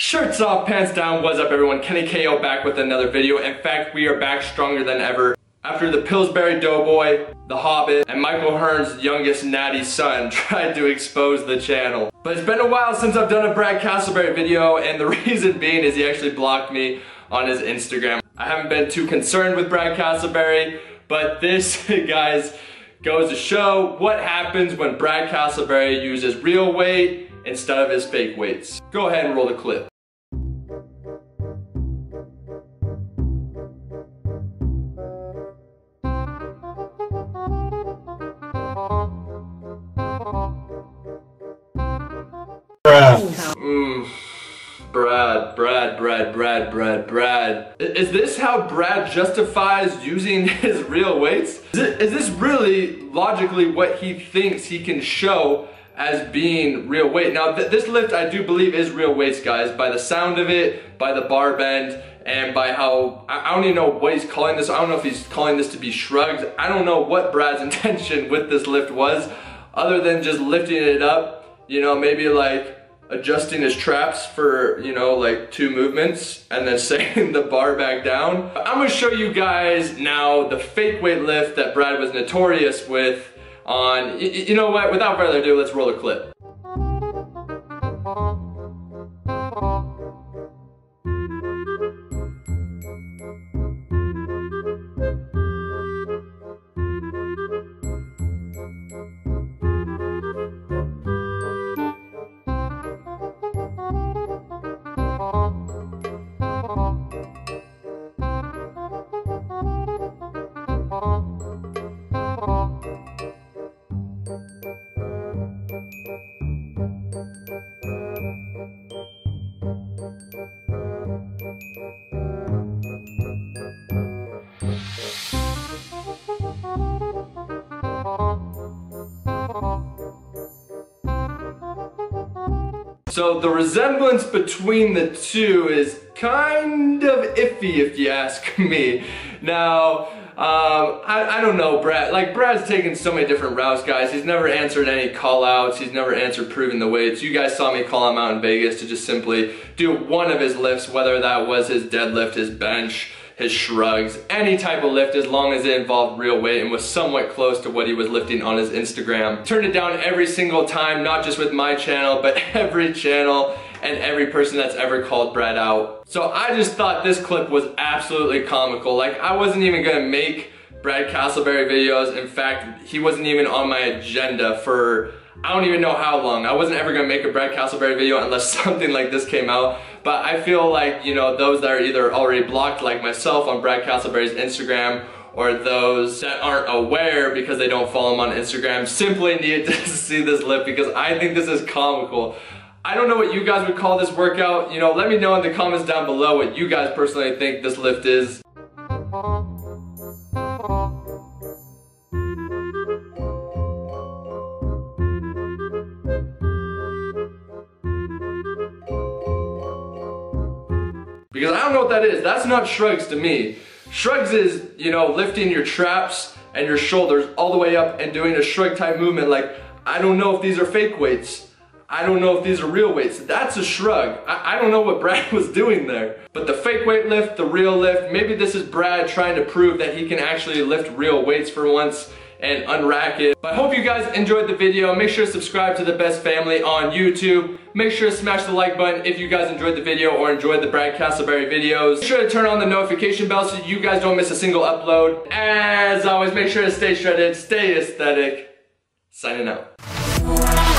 Shirts off, pants down, what's up everyone? Kenny KO back with another video. In fact, we are back stronger than ever. After the Pillsbury Doughboy, The Hobbit, and Mike O'Hearn's youngest natty son tried to expose the channel. But it's been a while since I've done a Brad Castleberry video, and the reason being is he actually blocked me on his Instagram. I haven't been too concerned with Brad Castleberry, but this, guys, goes to show what happens when Brad Castleberry uses real weight instead of his fake weights. Go ahead and roll the clip. Mm, Brad, Brad, Brad, Brad, Brad, Brad. Is this how Brad justifies using his real weights? Is, it, is this really logically what he thinks he can show as being real weight? Now, th this lift I do believe is real weights, guys, by the sound of it, by the bar bend, and by how, I don't even know what he's calling this. I don't know if he's calling this to be shrugged. I don't know what Brad's intention with this lift was, other than just lifting it up you know, maybe like adjusting his traps for, you know, like two movements and then setting the bar back down. I'm gonna show you guys now the fake weight lift that Brad was notorious with on, you know what, without further ado, let's roll a clip. So the resemblance between the two is kind of iffy if you ask me. Now, um, I, I, don't know Brad, like Brad's taken so many different routes guys. He's never answered any call outs. He's never answered proving the weights. You guys saw me call him out in Vegas to just simply do one of his lifts, whether that was his deadlift, his bench, his shrugs, any type of lift as long as it involved real weight and was somewhat close to what he was lifting on his Instagram. Turned it down every single time, not just with my channel, but every channel and every person that's ever called Brad out. So I just thought this clip was absolutely comical. Like I wasn't even gonna make Brad Castleberry videos. In fact, he wasn't even on my agenda for I don't even know how long. I wasn't ever gonna make a Brad Castleberry video unless something like this came out. But I feel like, you know, those that are either already blocked like myself on Brad Castleberry's Instagram or those that aren't aware because they don't follow him on Instagram simply need to see this lip because I think this is comical. I don't know what you guys would call this workout. You know, let me know in the comments down below what you guys personally think this lift is. Because I don't know what that is. That's not shrugs to me. Shrugs is, you know, lifting your traps and your shoulders all the way up and doing a shrug type movement. Like, I don't know if these are fake weights. I don't know if these are real weights. That's a shrug. I, I, don't know what Brad was doing there. But the fake weight lift, the real lift, maybe this is Brad trying to prove that he can actually lift real weights for once and unrack it. But I hope you guys enjoyed the video. Make sure to subscribe to the best family on YouTube. Make sure to smash the like button if you guys enjoyed the video or enjoyed the Brad Castleberry videos. Make sure to turn on the notification bell so you guys don't miss a single upload. As always, make sure to stay shredded, stay aesthetic. Signing out.